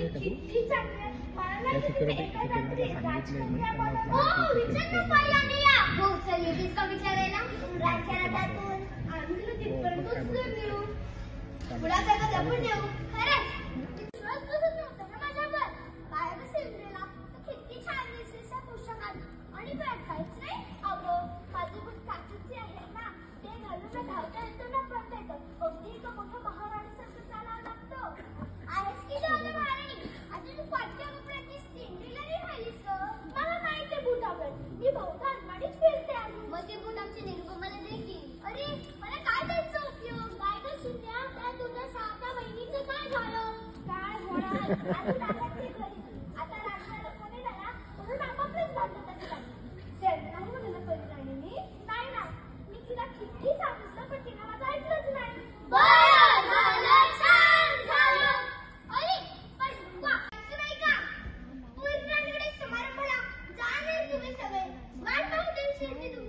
आहे. का तू त्या सिक्युरिटी सिक्युरिटीला सांगितले मी त्यांना विचारायला? तुझी भाऊ तर अंगणीच फिरते अजून मग ते बघून आमची निरुपमाला देखील अरे मला काय द्यायचं उपयोग काय ग सुन्या त्या तुझ्या साता बहिणीचं काय झालं? काय होणार? Oh.